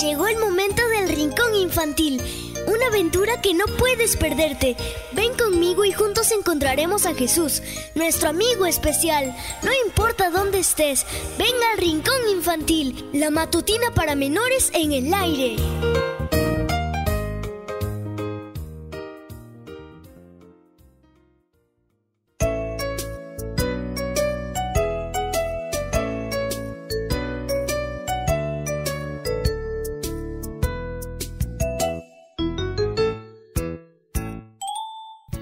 Llegó el momento del rincón infantil, una aventura que no puedes perderte. Ven conmigo y juntos encontraremos a Jesús, nuestro amigo especial. No importa dónde estés, ven al rincón infantil, la matutina para menores en el aire.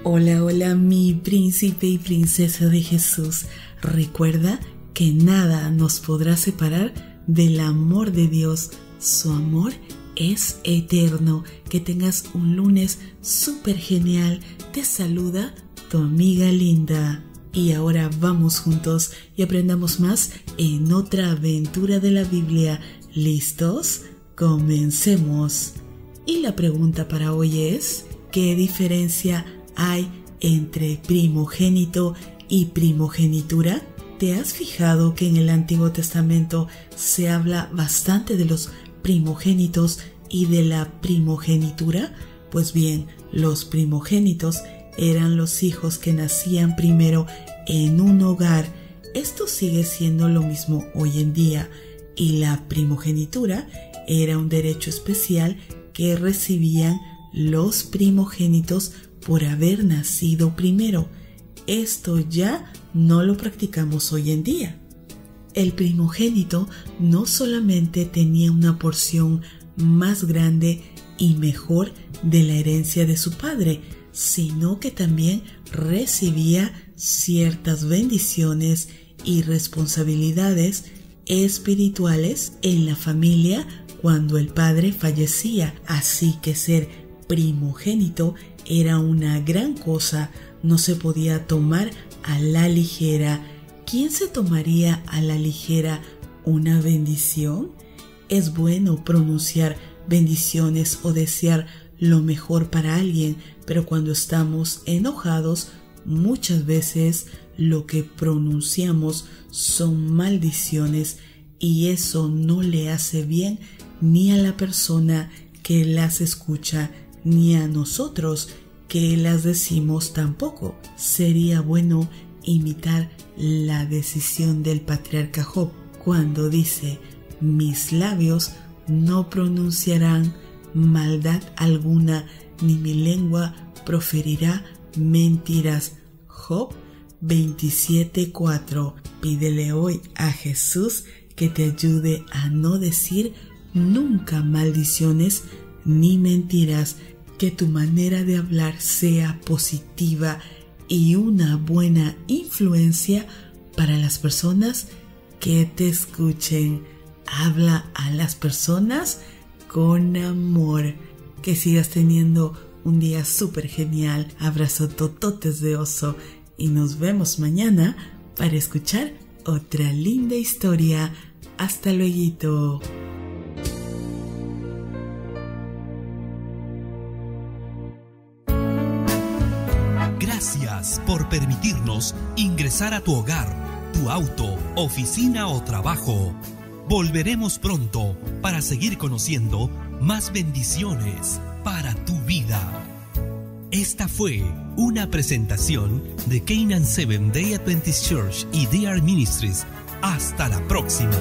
Hola, hola, mi príncipe y princesa de Jesús. Recuerda que nada nos podrá separar del amor de Dios. Su amor es eterno. Que tengas un lunes súper genial. Te saluda tu amiga linda. Y ahora vamos juntos y aprendamos más en otra aventura de la Biblia. ¿Listos? Comencemos. Y la pregunta para hoy es, ¿qué diferencia hay entre primogénito y primogenitura? ¿Te has fijado que en el Antiguo Testamento se habla bastante de los primogénitos y de la primogenitura? Pues bien, los primogénitos eran los hijos que nacían primero en un hogar. Esto sigue siendo lo mismo hoy en día. Y la primogenitura era un derecho especial que recibían los primogénitos por haber nacido primero. Esto ya no lo practicamos hoy en día. El primogénito no solamente tenía una porción más grande y mejor de la herencia de su padre, sino que también recibía ciertas bendiciones y responsabilidades espirituales en la familia cuando el padre fallecía. Así que ser primogénito era una gran cosa, no se podía tomar a la ligera. ¿Quién se tomaría a la ligera una bendición? Es bueno pronunciar bendiciones o desear lo mejor para alguien, pero cuando estamos enojados, muchas veces lo que pronunciamos son maldiciones y eso no le hace bien ni a la persona que las escucha ni a nosotros que las decimos tampoco. Sería bueno imitar la decisión del patriarca Job cuando dice, mis labios no pronunciarán maldad alguna, ni mi lengua proferirá mentiras. Job 27:4. Pídele hoy a Jesús que te ayude a no decir nunca maldiciones ni mentiras que tu manera de hablar sea positiva y una buena influencia para las personas que te escuchen. Habla a las personas con amor. Que sigas teniendo un día súper genial. Abrazo tototes de oso y nos vemos mañana para escuchar otra linda historia. Hasta luego. Gracias por permitirnos ingresar a tu hogar, tu auto, oficina o trabajo. Volveremos pronto para seguir conociendo más bendiciones para tu vida. Esta fue una presentación de Canaan Seven Day Adventist Church y DR Ministries. Hasta la próxima.